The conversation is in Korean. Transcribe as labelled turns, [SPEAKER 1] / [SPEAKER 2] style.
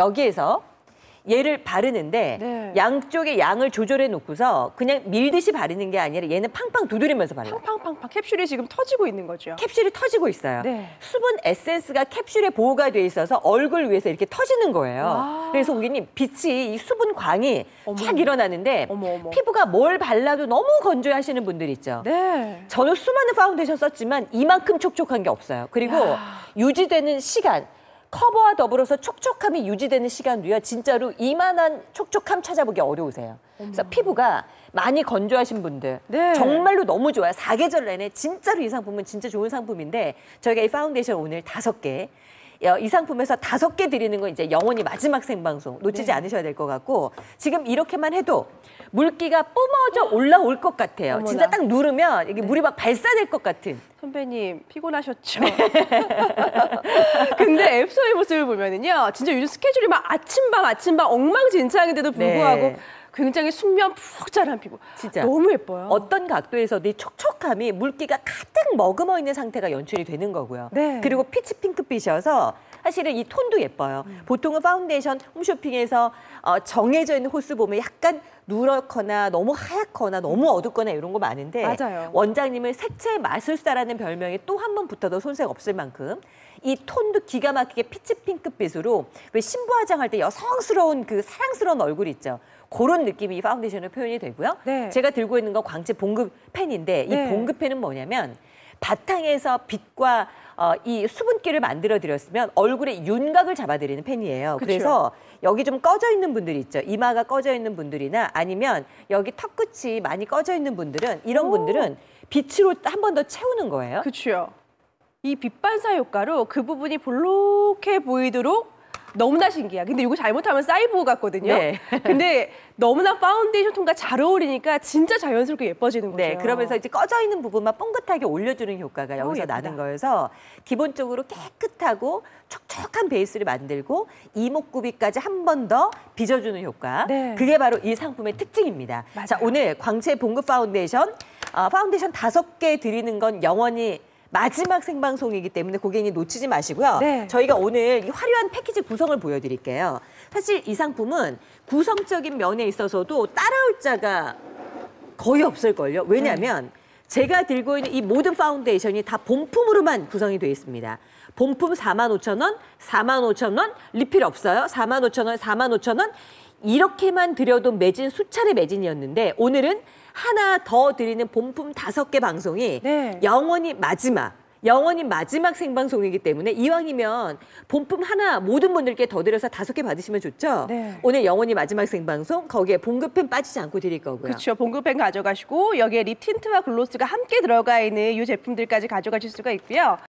[SPEAKER 1] 여기에서 얘를 바르는데
[SPEAKER 2] 네.
[SPEAKER 1] 양쪽의 양을 조절해 놓고서 그냥 밀듯이 바르는 게 아니라 얘는 팡팡 두드리면서 발라요.
[SPEAKER 2] 팡팡팡팡 캡슐이 지금 터지고 있는 거죠.
[SPEAKER 1] 캡슐이 터지고 있어요.
[SPEAKER 2] 네.
[SPEAKER 1] 수분 에센스가 캡슐에 보호가 돼 있어서 얼굴 위에서 이렇게 터지는 거예요.
[SPEAKER 2] 와.
[SPEAKER 1] 그래서 고객님 빛이 이 수분 광이
[SPEAKER 2] 어머.
[SPEAKER 1] 착 일어나는데
[SPEAKER 2] 어머, 어머.
[SPEAKER 1] 피부가 뭘 발라도 너무 건조해 하시는 분들 있죠.
[SPEAKER 2] 네.
[SPEAKER 1] 저는 수많은 파운데이션 썼지만 이만큼 촉촉한 게 없어요. 그리고
[SPEAKER 2] 야.
[SPEAKER 1] 유지되는 시간, 커버와 더불어서 촉촉함이 유지되는 시간도요. 진짜로 이만한 촉촉함 찾아보기 어려우세요. 그래서 피부가 많이 건조하신 분들
[SPEAKER 2] 네.
[SPEAKER 1] 정말로 너무 좋아요. 사계절 내내 진짜로 이 상품은 진짜 좋은 상품인데 저희가 이 파운데이션 오늘 다섯 개 어, 이 상품에서 다섯 개 드리는 건 이제 영원히 마지막 생방송 놓치지
[SPEAKER 2] 네.
[SPEAKER 1] 않으셔야 될 것 같고 지금 이렇게만 해도 물기가 뿜어져 올라올 것 같아요.
[SPEAKER 2] 어머나.
[SPEAKER 1] 진짜 딱 누르면 이게 물이 막 발사될 것 같은.
[SPEAKER 2] 선배님 피곤하셨죠? 근데 앱소의 모습을 보면은요, 진짜 요즘 스케줄이 막 아침방 아침방 엉망진창인데도 불구하고
[SPEAKER 1] 네.
[SPEAKER 2] 굉장히 숙면 푹 자란 피부.
[SPEAKER 1] 진짜.
[SPEAKER 2] 너무 예뻐요.
[SPEAKER 1] 어떤 각도에서도 이 촉촉함이 물기가 가득 머금어 있는 상태가 연출이 되는 거고요.
[SPEAKER 2] 네.
[SPEAKER 1] 그리고 peach 핑크빛이어서 사실은 이 톤도 예뻐요.
[SPEAKER 2] 음.
[SPEAKER 1] 보통은 파운데이션 홈쇼핑에서 어, 정해져 있는 호수 보면 약간 누렇거나 너무 하얗거나 너무 어둡거나 이런 거 많은데
[SPEAKER 2] 맞아요.
[SPEAKER 1] 원장님을 색채 마술사라는 별명이 또 한 번 붙어도 손색 없을 만큼 이 톤도 기가 막히게 peach 핑크빛으로 왜 신부 화장할 때 여성스러운 그 사랑스러운 얼굴 있죠. 그런 느낌이 이 파운데이션에 표현이 되고요.
[SPEAKER 2] 네.
[SPEAKER 1] 제가 들고 있는 건 광채 봉긋 펜인데 이
[SPEAKER 2] 네.
[SPEAKER 1] 봉긋 펜은 뭐냐면 바탕에서 빛과 어, 이 수분기를 만들어 드렸으면 얼굴에 윤곽을 잡아드리는 펜이에요.
[SPEAKER 2] 그쵸.
[SPEAKER 1] 그래서 여기 좀 꺼져 있는 분들 있죠. 이마가 꺼져 있는 분들이나 아니면 여기 턱 끝이 많이 꺼져 있는 분들은 이런
[SPEAKER 2] 오.
[SPEAKER 1] 분들은 빛으로 한 번 더 채우는 거예요.
[SPEAKER 2] 그렇죠. 이 빛반사 효과로 그 부분이 볼록해 보이도록 너무나 신기해. 근데 이거 잘못하면 사이보그 같거든요.
[SPEAKER 1] 네.
[SPEAKER 2] 근데 너무나 파운데이션 톤과 잘 어울리니까 진짜 자연스럽게 예뻐지는 거죠.
[SPEAKER 1] 네, 그러면서 이제 꺼져 있는 부분만 뽕긋하게 올려주는 효과가 여기서
[SPEAKER 2] 예쁘다.
[SPEAKER 1] 나는 거여서 기본적으로 깨끗하고 촉촉한 베이스를 만들고 이목구비까지 한 번 더 빚어주는 효과.
[SPEAKER 2] 네.
[SPEAKER 1] 그게 바로 이 상품의 특징입니다.
[SPEAKER 2] 맞아요.
[SPEAKER 1] 자, 오늘 광채 봉긋 파운데이션, 어, 파운데이션 다섯 개 드리는 건 영원히 마지막 생방송이기 때문에 고객님 놓치지 마시고요.
[SPEAKER 2] 네.
[SPEAKER 1] 저희가 오늘 이 화려한 패키지 구성을 보여드릴게요. 사실 이 상품은 구성적인 면에 있어서도 따라올 자가 거의 없을걸요. 왜냐하면 제가 들고 있는 이 모든 파운데이션이 다 본품으로만 구성이 되어 있습니다. 본품 4만 5천 원, 4만 5천 원, 리필 없어요. 4만 5천 원, 4만 5천 원. 이렇게만 드려도 매진 수차례 매진이었는데 오늘은 하나 더 드리는 본품 다섯 개 방송이
[SPEAKER 2] 네.
[SPEAKER 1] 영원히 마지막. 영원히 마지막 생방송이기 때문에 이왕이면 본품 하나 모든 분들께 더 드려서 다섯 개 받으시면 좋죠.
[SPEAKER 2] 네.
[SPEAKER 1] 오늘 영원히 마지막 생방송 거기에 봉급펜 빠지지 않고 드릴 거고요.
[SPEAKER 2] 그렇죠. 봉급펜 가져가시고 여기에 립 틴트와 글로스가 함께 들어가 있는 이 제품들까지 가져가실 수가 있고요.